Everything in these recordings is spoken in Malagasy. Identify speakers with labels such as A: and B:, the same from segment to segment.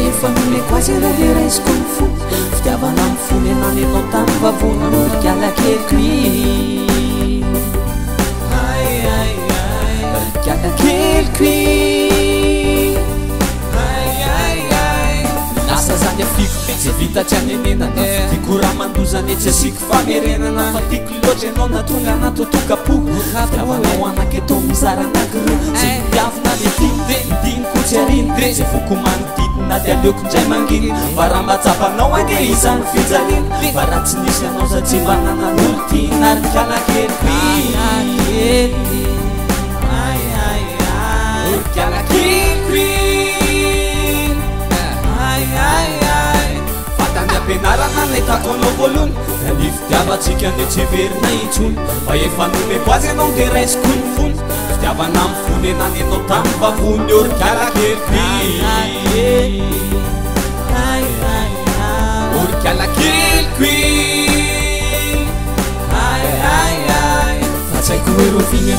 A: efaomeko aaheraizko niofiiavana myfono anay anao tanyavoikaakekuiaakekuia zany ako e vitaty anenenaikoahamanozanetsy asik faeenanaikolot anao naonga anaoaokaahaky eto mizaranagr yiiaina le inde iinko yine koa di aleoko ndzay manginy fa raha mbasavanao ande isan'ny fijanina fa raha tsy nisy anao sa tsy fananan'olo tinarykanakepiake fatanyam-pianarana ne tako anao voalohany da ny fitiavatsika ne tseverina itsony fa efa nolevoazy anao di raizykony fona fitiavana amny fonenany anao taminy mba fondeorykarakeyi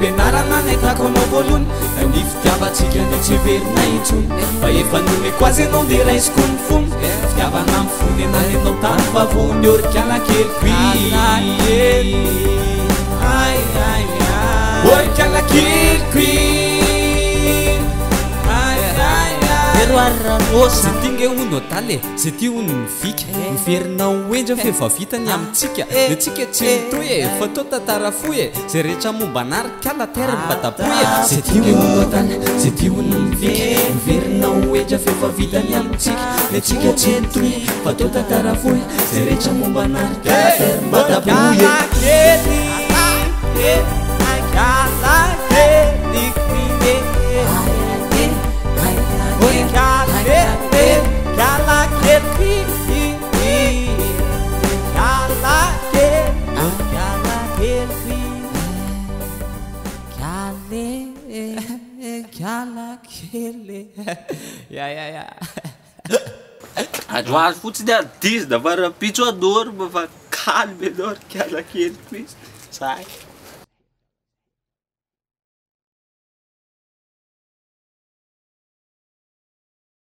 A: mianarana netako anao voalohany ny fitiavatsika na tseverina itso fa efa nony koazy anao de raizikonny fona fitiavana miy fony anay anao tany vavonnny orika anakely koinae zy ty nge honootaly e za ty hononyvika miverinao e. oedra eh. fiefavitany amitsika ah. eh. ny tsika tsy nitoe eh. fatao tantara foe za rehetra mombanary kalateraao Ale, gala, kele. Ja, ja, ja. Ați v-aș puțin de atins, dar fără picior de urmă, fac calme doar chiar la chelpis. Să